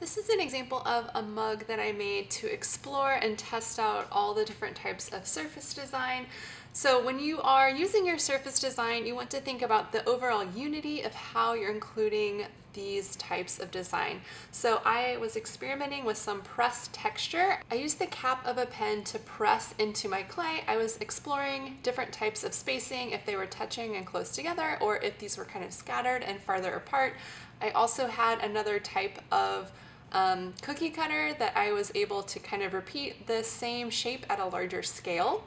This is an example of a mug that I made to explore and test out all the different types of surface design. So when you are using your surface design, you want to think about the overall unity of how you're including these types of design. So I was experimenting with some press texture. I used the cap of a pen to press into my clay. I was exploring different types of spacing, if they were touching and close together, or if these were kind of scattered and farther apart. I also had another type of um, cookie cutter that I was able to kind of repeat the same shape at a larger scale.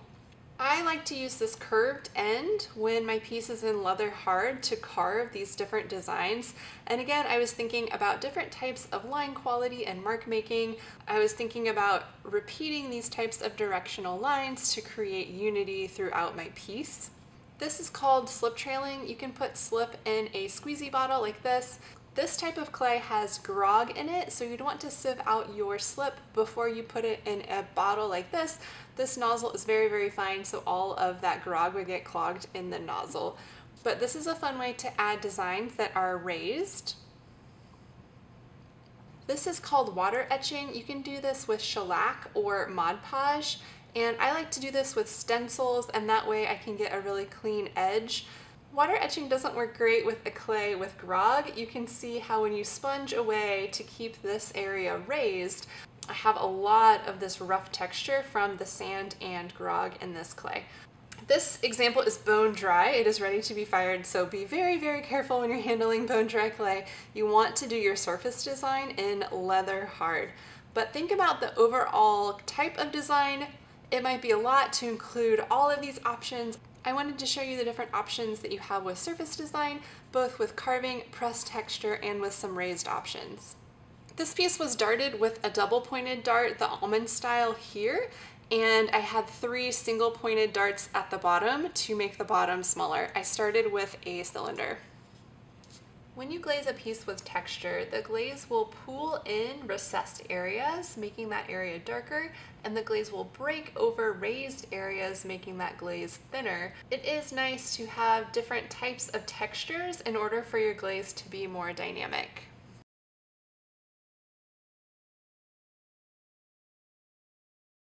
I like to use this curved end when my piece is in leather hard to carve these different designs. And again, I was thinking about different types of line quality and mark making. I was thinking about repeating these types of directional lines to create unity throughout my piece. This is called slip trailing. You can put slip in a squeezy bottle like this. This type of clay has grog in it, so you'd want to sieve out your slip before you put it in a bottle like this. This nozzle is very, very fine, so all of that grog would get clogged in the nozzle. But this is a fun way to add designs that are raised. This is called water etching. You can do this with shellac or Mod Podge, and I like to do this with stencils, and that way I can get a really clean edge. Water etching doesn't work great with the clay with grog. You can see how when you sponge away to keep this area raised, I have a lot of this rough texture from the sand and grog in this clay. This example is bone dry. It is ready to be fired, so be very, very careful when you're handling bone dry clay. You want to do your surface design in leather hard. But think about the overall type of design. It might be a lot to include all of these options. I wanted to show you the different options that you have with surface design, both with carving, press texture, and with some raised options. This piece was darted with a double pointed dart, the almond style here, and I had three single pointed darts at the bottom to make the bottom smaller. I started with a cylinder. When you glaze a piece with texture, the glaze will pool in recessed areas, making that area darker, and the glaze will break over raised areas, making that glaze thinner. It is nice to have different types of textures in order for your glaze to be more dynamic.